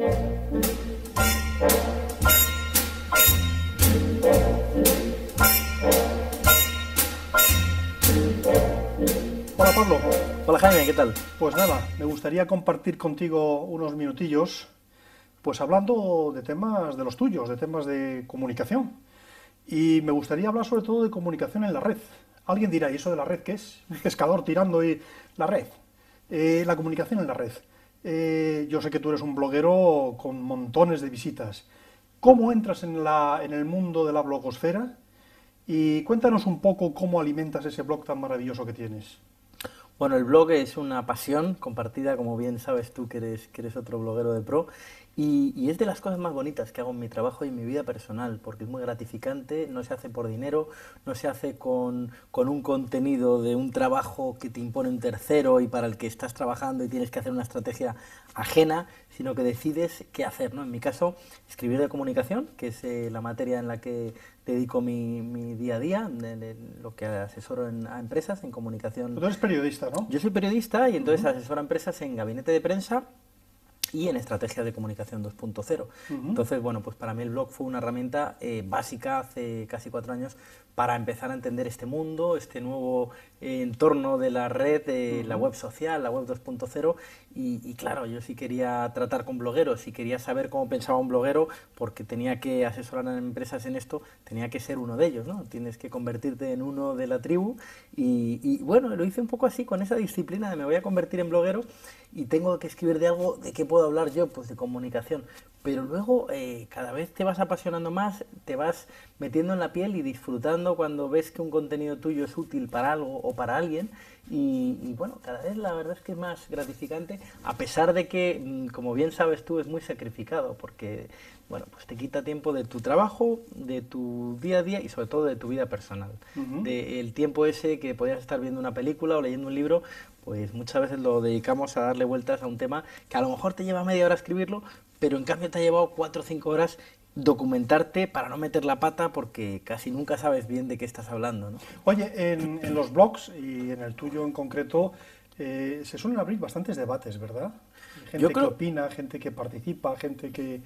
Hola Pablo. Hola Jaime, ¿qué tal? Pues nada, me gustaría compartir contigo unos minutillos, pues hablando de temas de los tuyos, de temas de comunicación. Y me gustaría hablar sobre todo de comunicación en la red. Alguien dirá, ¿y eso de la red qué es? Un pescador tirando y la red. Eh, la comunicación en la red. Eh, yo sé que tú eres un bloguero con montones de visitas. ¿Cómo entras en, la, en el mundo de la blogosfera? Y cuéntanos un poco cómo alimentas ese blog tan maravilloso que tienes. Bueno, el blog es una pasión compartida, como bien sabes tú que eres, que eres otro bloguero de pro, y, es de las cosas más bonitas que hago en mi trabajo y en mi vida personal, porque es muy gratificante, no se hace por dinero, no se hace con, con, un contenido de un trabajo que te impone un tercero y para el que estás trabajando y tienes que hacer una estrategia ajena, sino que decides qué hacer. ¿no? En mi caso, escribir de comunicación, que es eh, la materia en la que dedico mi, mi día a día, lo que asesoro en, a empresas en comunicación. Tú eres periodista, ¿no? Yo soy periodista y entonces asesoro a empresas en gabinete de prensa y en estrategia de comunicación 2.0. Entonces, bueno, pues para mí el blog fue una herramienta eh, básica hace casi cuatro años para empezar a entender este mundo, este nuevo eh, entorno de la red, de la web social, la web 2.0. Y, claro, yo sí quería tratar con blogueros y quería saber cómo pensaba un bloguero, porque tenía que asesorar a empresas en esto, tenía que ser uno de ellos, ¿no? Tienes que convertirte en uno de la tribu. Y, y bueno, lo hice un poco así, con esa disciplina de me voy a convertir en bloguero y tengo que escribir de algo, ¿de qué puedo hablar yo? Pues de comunicación. Pero luego eh, cada vez te vas apasionando más, te vas metiendo en la piel y disfrutando cuando ves que un contenido tuyo es útil para algo o para alguien. Y, bueno, cada vez la verdad es que es más gratificante, a pesar de que, mm, como bien sabes tú, es muy sacrificado, porque bueno, pues te quita tiempo de tu trabajo, de tu día a día y sobre todo de tu vida personal. Del tiempo ese que podías estar viendo una película o leyendo un libro, pues muchas veces lo dedicamos a darle vueltas a un tema que a lo mejor te lleva media hora escribirlo, pero en cambio te ha llevado cuatro o cinco horas documentarte para no meter la pata porque casi nunca sabes bien de qué estás hablando. ¿no? Oye, en, los blogs y en el tuyo en concreto eh, se suelen abrir bastantes debates, ¿verdad? Gente que opina, gente que participa, gente que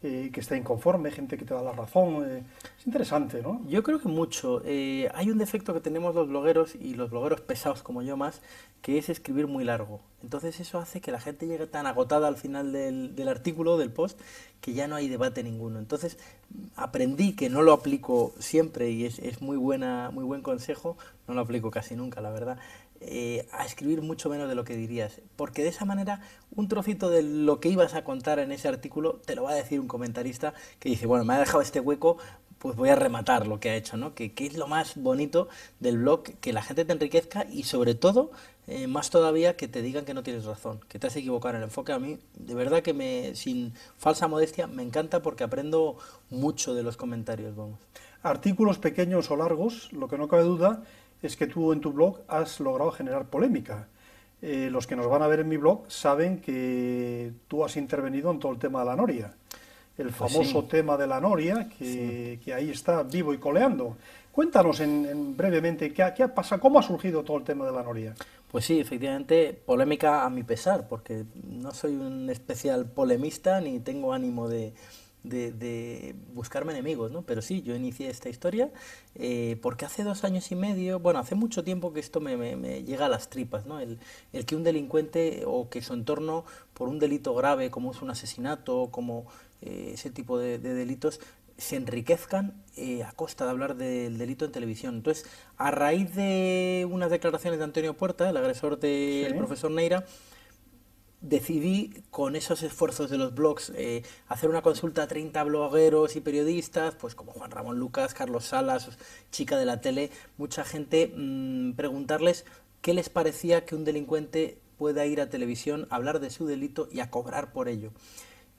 que está inconforme, gente que te da la razón. Eh, es interesante, ¿no? Yo creo que mucho. Eh, hay un defecto que tenemos los blogueros y los blogueros pesados como yo más, que es escribir muy largo. Entonces eso hace que la gente llegue tan agotada al final del, del artículo, del post, que ya no hay debate ninguno. Entonces aprendí que no lo aplico siempre y es, es muy, buena, muy buen consejo, no lo aplico casi nunca, la verdad. Eh, a escribir mucho menos de lo que dirías, porque de esa manera un trocito de lo que ibas a contar en ese artículo te lo va a decir un comentarista que dice, bueno, me ha dejado este hueco, pues voy a rematar lo que ha hecho, ¿no? Que, es lo más bonito del blog, que la gente te enriquezca y sobre todo, eh, más todavía, que te digan que no tienes razón, que te has equivocado en el enfoque. A mí, de verdad que me, sin falsa modestia, me encanta porque aprendo mucho de los comentarios, vamos. Artículos pequeños o largos, lo que no cabe duda es que tú en tu blog has logrado generar polémica. Eh, los que nos van a ver en mi blog saben que tú has intervenido en todo el tema de la noria. El pues famoso tema de la noria, que, ahí está vivo y coleando. Cuéntanos en, brevemente ¿qué, qué pasa, cómo ha surgido todo el tema de la noria. Pues sí, efectivamente, polémica a mi pesar, porque no soy un especial polemista ni tengo ánimo de, de, buscarme enemigos, ¿no? Pero sí, yo inicié esta historia eh, porque hace dos años y medio, bueno, hace mucho tiempo que esto me, me, llega a las tripas, ¿no? El, el, que un delincuente o que su entorno, por un delito grave como es un asesinato, como eh, ese tipo de, delitos, se enriquezcan eh, a costa de hablar del delito en televisión. Entonces, a raíz de unas declaraciones de Antonio Puerta, el agresor del profesor Neira, decidí con esos esfuerzos de los blogs eh, hacer una consulta a 30 blogueros y periodistas, pues como Juan Ramón Lucas, Carlos Salas, chica de la tele, mucha gente, mm, preguntarles qué les parecía que un delincuente pueda ir a televisión a hablar de su delito y a cobrar por ello.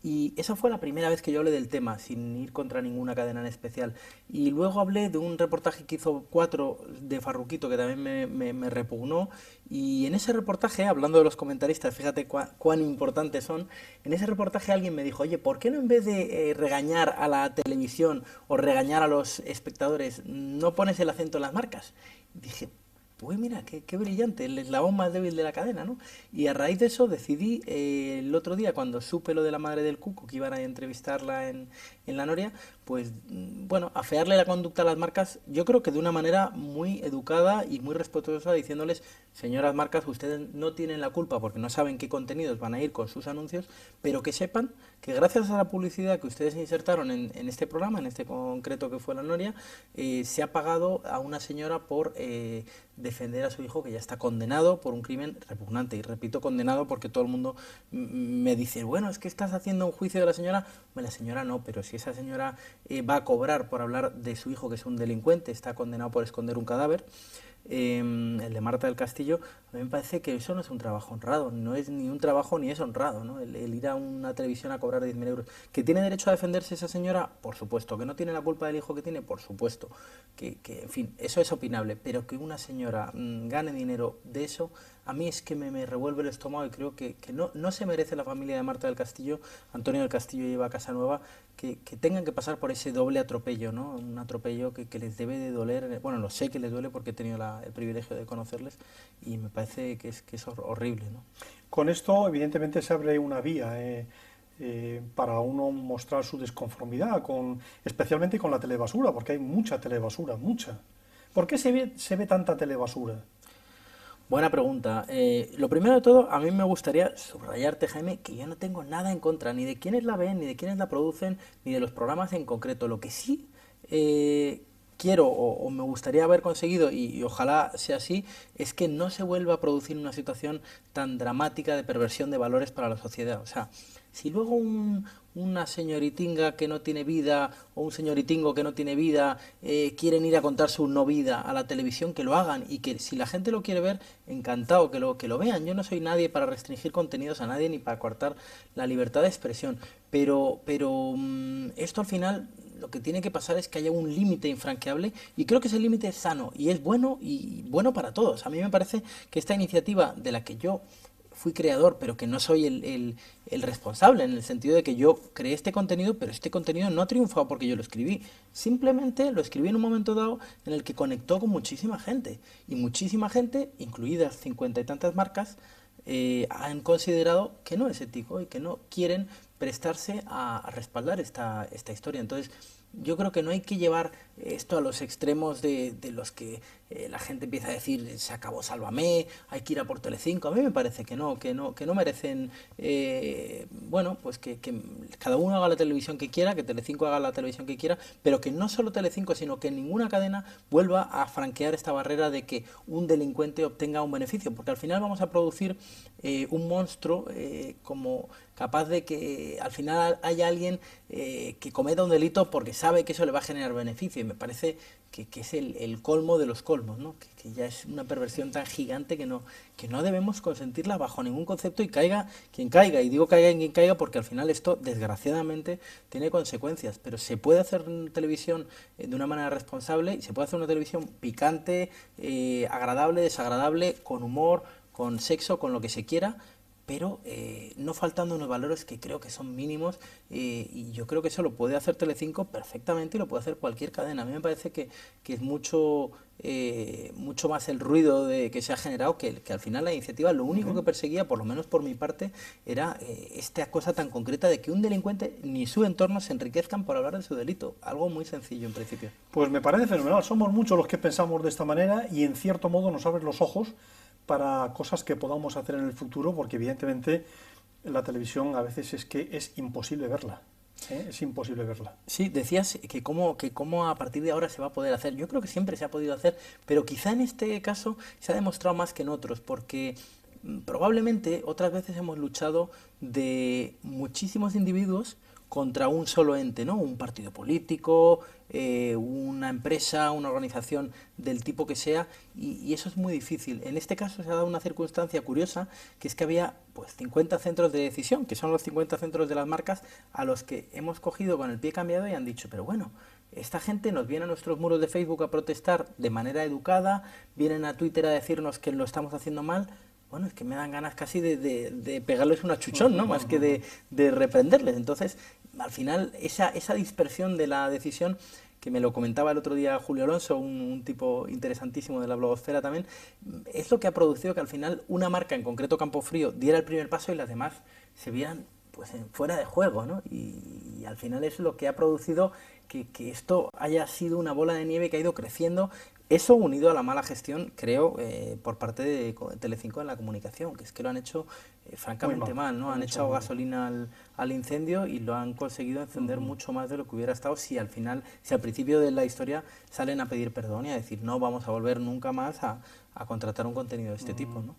Y esa fue la primera vez que yo hablé del tema, sin ir contra ninguna cadena en especial. Y luego hablé de un reportaje que hizo cuatro de Farruquito, que también me, repugnó. Y en ese reportaje, hablando de los comentaristas, fíjate cuán importantes son, en ese reportaje alguien me dijo, oye, ¿por qué no en vez de eh, regañar a la televisión o regañar a los espectadores, no pones el acento en las marcas? dije, pues mira, qué, qué, brillante, el eslabón más débil de la cadena, ¿no? Y a raíz de eso decidí eh, el otro día, cuando supe lo de la madre del cuco, que iban a entrevistarla en, en la Noria, pues mm, bueno, afearle la conducta a las marcas, yo creo que de una manera muy educada y muy respetuosa, diciéndoles, señoras marcas, ustedes no tienen la culpa porque no saben qué contenidos van a ir con sus anuncios, pero que sepan que gracias a la publicidad que ustedes insertaron en, este programa, en este concreto que fue la Noria, eh, se ha pagado a una señora por eh, defender a su hijo que ya está condenado por un crimen repugnante. Y repito, condenado porque todo el mundo me dice, bueno, es que estás haciendo un juicio de la señora. Bueno, la señora no, pero si esa señora eh, va a cobrar por hablar de su hijo que es un delincuente, está condenado por esconder un cadáver, el de Marta del Castillo, a mí me parece que eso no es un trabajo honrado, no es ni un trabajo ni es honrado, ¿no? El, ir a una televisión a cobrar 10.000 euros. ¿Que tiene derecho a defenderse esa señora? Por supuesto. ¿Que no tiene la culpa del hijo que tiene? Por supuesto. Que, que en fin, eso es opinable, pero que una señora mm, gane dinero de eso, a mí es que me, revuelve el estómago y creo que, no, no, se merece la familia de Marta del Castillo, Antonio del Castillo lleva a Casa Nueva, que, tengan que pasar por ese doble atropello, ¿no? Un atropello que, les debe de doler, bueno, lo sé que les duele porque he tenido el privilegio de conocerles y me parece que es, que es horrible, ¿no? Con esto, evidentemente, se abre una vía. Eh, eh, para uno mostrar su desconformidad, con, especialmente con la telebasura, porque hay mucha telebasura, mucha. ¿Por qué se ve, se ve tanta telebasura? Buena pregunta. Eh, lo primero de todo, a mí me gustaría subrayarte, Jaime, que yo no tengo nada en contra ni de quienes la ven, ni de quienes la producen, ni de los programas en concreto. Lo que sí eh, quiero o, me gustaría haber conseguido, y, ojalá sea así, es que no se vuelva a producir una situación tan dramática de perversión de valores para la sociedad. O sea, si luego una señoritinga que no tiene vida o un señoritingo que no tiene vida eh, quieren ir a contar su no vida a la televisión, que lo hagan y que si la gente lo quiere ver, encantado que lo, que lo vean. Yo no soy nadie para restringir contenidos a nadie ni para cortar la libertad de expresión, pero, pero mm, esto al final lo que tiene que pasar es que haya un límite infranqueable y creo que ese límite es sano y es bueno y bueno para todos. A mí me parece que esta iniciativa de la que yo fui creador, pero que no soy el, el, responsable, en el sentido de que yo creé este contenido, pero este contenido no ha triunfado porque yo lo escribí. Simplemente lo escribí en un momento dado en el que conectó con muchísima gente. Y muchísima gente, incluidas cincuenta y tantas marcas, eh, han considerado que no es ético y que no quieren prestarse a, respaldar esta, esta historia. Entonces, yo creo que no hay que llevar esto a los extremos de, de los que eh, la gente empieza a decir se acabó Sálvame, hay que ir a por Telecinco. A mí me parece que no, que no, que no merecen, eh, bueno, pues que, que, cada uno haga la televisión que quiera, que Telecinco haga la televisión que quiera, pero que no solo Telecinco, sino que ninguna cadena vuelva a franquear esta barrera de que un delincuente obtenga un beneficio, porque al final vamos a producir eh, un monstruo como capaz de que al final haya alguien que cometa un delito porque sabe que eso le va a generar beneficio. Y me parece que, es el, colmo de los colmos, ¿no? que, ya es una perversión tan gigante que no, que no debemos consentirla bajo ningún concepto y caiga quien caiga. Y digo caiga quien caiga porque al final esto, desgraciadamente, tiene consecuencias. Pero se puede hacer televisión eh, de una manera responsable y se puede hacer una televisión picante, eh, agradable, desagradable, con humor, con sexo, con lo que se quiera, pero eh, no faltando unos valores que creo que son mínimos eh, y yo creo que eso lo puede hacer Telecinco perfectamente y lo puede hacer cualquier cadena. A mí me parece que, que es mucho, eh, mucho más el ruido de, que se ha generado que, que al final la iniciativa lo único que perseguía, por lo menos por mi parte, era esta cosa tan concreta de que un delincuente ni su entorno se enriquezcan por hablar de su delito. Algo muy sencillo en principio. Pues me parece fenomenal. Somos muchos los que pensamos de esta manera y en cierto modo nos abren los ojos para cosas que podamos hacer en el futuro, porque evidentemente la televisión a veces es que es imposible verla. ¿eh? Es imposible verla. Sí, decías que cómo, que cómo a partir de ahora se va a poder hacer. Yo creo que siempre se ha podido hacer, pero quizá en este caso se ha demostrado más que en otros, porque probablemente otras veces hemos luchado de muchísimos individuos contra un solo ente, ¿no? Un partido político, eh, una empresa, una organización del tipo que sea, y, eso es muy difícil. En este caso se ha dado una circunstancia curiosa, que es que había pues 50 centros de decisión, que son los 50 centros de las marcas, a los que hemos cogido con el pie cambiado y han dicho, pero bueno, esta gente nos viene a nuestros muros de Facebook a protestar de manera educada, vienen a Twitter a decirnos que lo estamos haciendo mal, bueno, es que me dan ganas casi de, de, pegarles una chuchón, ¿no? Más que de, de reprenderles. Entonces, al final, esa, dispersión de la decisión que me lo comentaba el otro día Julio Alonso, un, tipo interesantísimo de la blogosfera también, es lo que ha producido que al final una marca, en concreto Campo Frío, diera el primer paso y las demás se vieran pues fuera de juego, ¿no? Y, al final es lo que ha producido que, esto haya sido una bola de nieve que ha ido creciendo eso unido a la mala gestión, creo, eh, por parte de Telecinco en la comunicación, que es que lo han hecho eh, francamente mal, ¿no? Han echado gasolina al, incendio y lo han conseguido encender mucho más de lo que hubiera estado si al final, si al principio de la historia salen a pedir perdón y a decir no vamos a volver nunca más a, contratar un contenido de este tipo, ¿no?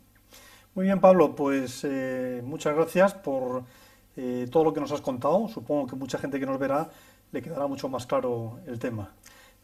Muy bien, Pablo, pues eh, muchas gracias por todo lo que nos has contado. Supongo que mucha gente que nos verá le quedará mucho más claro el tema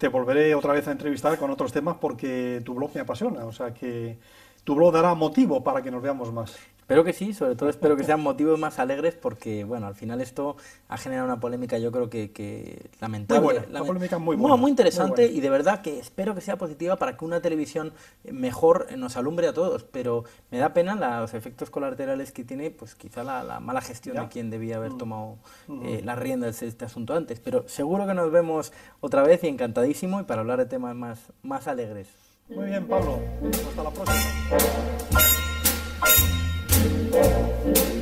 te volveré otra vez a entrevistar con otros temas porque tu blog me apasiona. O sea que tu blog dará motivo para que nos veamos más. Espero que sí, sobre todo espero que sean motivos más alegres porque, bueno, al final esto ha generado una polémica yo creo que, lamentable. Muy buena, polémica muy buena. Muy, interesante y de verdad que espero que sea positiva para que una televisión mejor nos alumbre a todos, pero me da pena los efectos colaterales que tiene, pues quizá la, mala gestión de quien debía haber mm. tomado mm. eh, las riendas de este asunto antes. Pero seguro que nos vemos otra vez y encantadísimo y para hablar de temas más, más alegres. Muy bien, Pablo. Hasta la próxima. thank you.